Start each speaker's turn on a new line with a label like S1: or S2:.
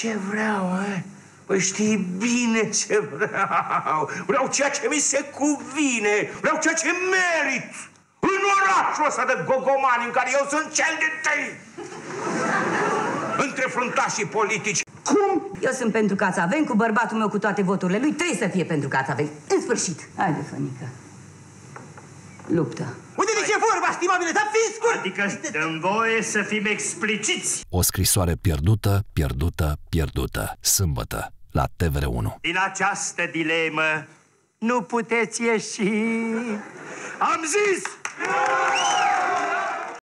S1: Ce vreau, eh? Păi știi bine ce vreau. Vreau ceea ce mi se cuvine. Vreau ceea ce merit. În orașul ăsta de gogomani în care eu sunt cel de tăi. Între fruntașii politici. Cum?
S2: Eu sunt pentru Cațaven, cu bărbatul meu cu toate voturile lui, trebuie să fie pentru Cațaven. În sfârșit. Haide, Fănică. Luptă.
S3: Uite de ce vorba, stimabile, dar fiți scurt!
S4: Adică dăm voie să fim expliciți.
S5: O scrisoare pierdută, pierdută, pierdută. Sâmbătă, la TVR1.
S4: Din această dilemă nu puteți ieși. Am zis!